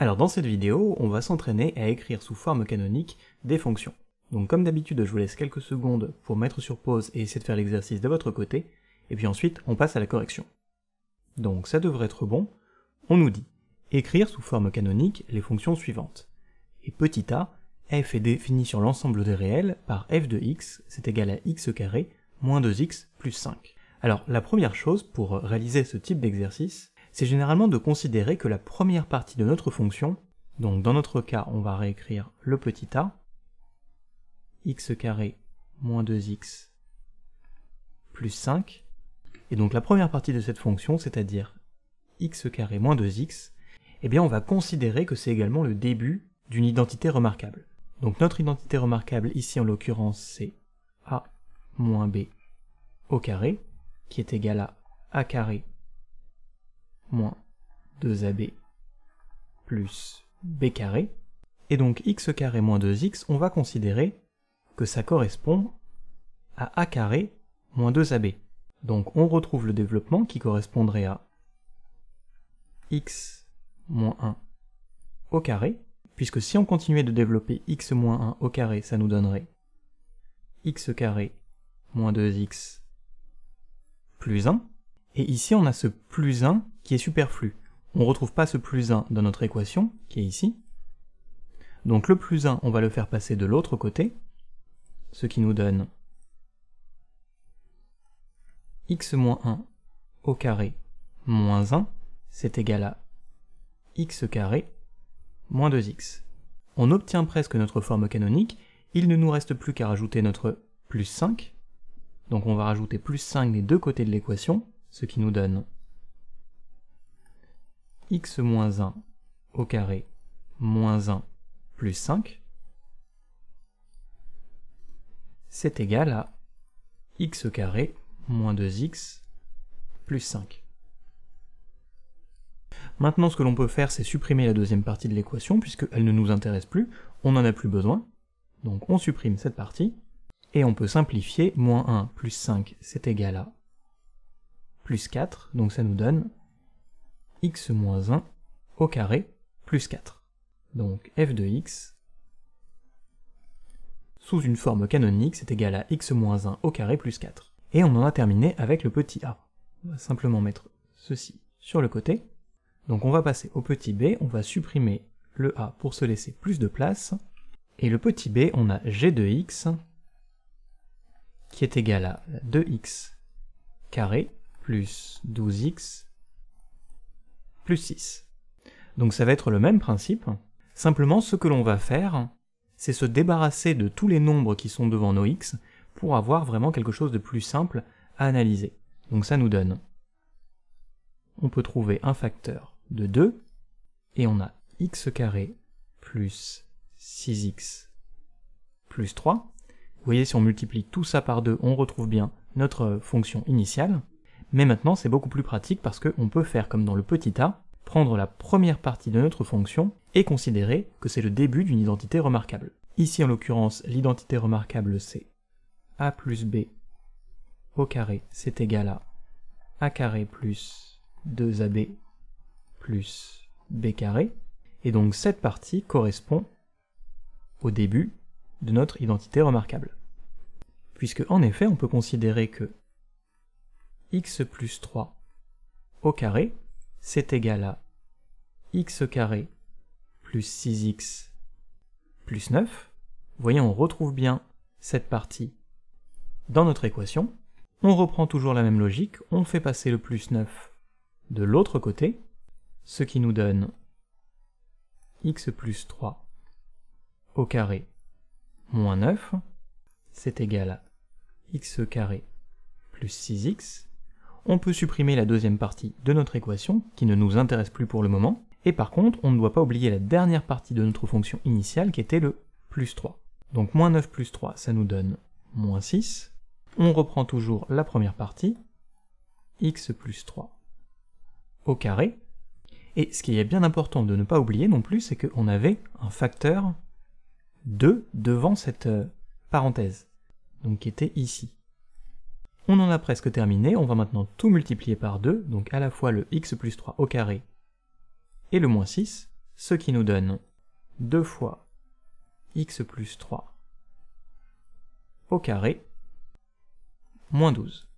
Alors dans cette vidéo, on va s'entraîner à écrire sous forme canonique des fonctions. Donc comme d'habitude, je vous laisse quelques secondes pour mettre sur pause et essayer de faire l'exercice de votre côté, et puis ensuite on passe à la correction. Donc ça devrait être bon. On nous dit écrire sous forme canonique les fonctions suivantes. Et petit a, f est défini sur l'ensemble des réels par f de x, c'est égal à x carré moins 2x plus 5. Alors la première chose pour réaliser ce type d'exercice, c'est généralement de considérer que la première partie de notre fonction, donc dans notre cas on va réécrire le petit a, x carré moins 2x plus 5, et donc la première partie de cette fonction, c'est-à-dire x carré moins 2x, eh bien on va considérer que c'est également le début d'une identité remarquable. Donc notre identité remarquable ici en l'occurrence c'est a moins b au carré, qui est égal à a carré moins 2ab plus b carré. Et donc x carré moins 2x, on va considérer que ça correspond à a carré moins 2ab. Donc on retrouve le développement qui correspondrait à x moins 1 au carré, puisque si on continuait de développer x moins 1 au carré, ça nous donnerait x carré moins 2x plus 1. Et ici, on a ce plus 1 qui est superflu. On ne retrouve pas ce plus 1 dans notre équation, qui est ici. Donc le plus 1, on va le faire passer de l'autre côté, ce qui nous donne x moins 1 au carré moins 1, c'est égal à x carré moins 2x. On obtient presque notre forme canonique, il ne nous reste plus qu'à rajouter notre plus 5, donc on va rajouter plus 5 des deux côtés de l'équation, ce qui nous donne x moins 1 au carré moins 1 plus 5, c'est égal à x carré moins 2x plus 5. Maintenant, ce que l'on peut faire, c'est supprimer la deuxième partie de l'équation, puisqu'elle ne nous intéresse plus, on n'en a plus besoin. Donc on supprime cette partie, et on peut simplifier, moins 1 plus 5, c'est égal à plus 4, donc ça nous donne x moins 1 au carré plus 4. Donc f de x sous une forme canonique, c'est égal à x moins 1 au carré plus 4. Et on en a terminé avec le petit a. On va simplement mettre ceci sur le côté. Donc on va passer au petit b, on va supprimer le a pour se laisser plus de place. Et le petit b, on a g de x qui est égal à 2x carré plus 12x plus 6. Donc ça va être le même principe, simplement ce que l'on va faire, c'est se débarrasser de tous les nombres qui sont devant nos x pour avoir vraiment quelque chose de plus simple à analyser. Donc ça nous donne, on peut trouver un facteur de 2, et on a x carré plus 6x plus 3. Vous voyez, si on multiplie tout ça par 2, on retrouve bien notre fonction initiale. Mais maintenant, c'est beaucoup plus pratique parce qu'on peut faire comme dans le petit a, prendre la première partie de notre fonction et considérer que c'est le début d'une identité remarquable. Ici, en l'occurrence, l'identité remarquable, c'est a plus b au carré, c'est égal à a carré plus 2ab plus b carré. Et donc cette partie correspond au début de notre identité remarquable. Puisque en effet, on peut considérer que x plus 3 au carré, c'est égal à x carré plus 6x plus 9. Vous voyez, on retrouve bien cette partie dans notre équation. On reprend toujours la même logique, on fait passer le plus 9 de l'autre côté, ce qui nous donne x plus 3 au carré moins 9, c'est égal à x carré plus 6x. On peut supprimer la deuxième partie de notre équation, qui ne nous intéresse plus pour le moment, et par contre, on ne doit pas oublier la dernière partie de notre fonction initiale, qui était le plus 3. Donc moins 9 plus 3, ça nous donne moins 6. On reprend toujours la première partie, x plus 3 au carré. Et ce qui est bien important de ne pas oublier non plus, c'est qu'on avait un facteur 2 devant cette euh, parenthèse, donc qui était ici. On en a presque terminé, on va maintenant tout multiplier par 2, donc à la fois le x plus 3 au carré et le moins 6, ce qui nous donne 2 fois x plus 3 au carré moins 12.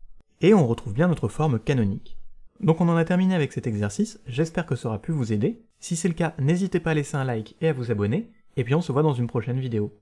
Et on retrouve bien notre forme canonique. Donc on en a terminé avec cet exercice, j'espère que ça aura pu vous aider. Si c'est le cas, n'hésitez pas à laisser un like et à vous abonner, et puis on se voit dans une prochaine vidéo.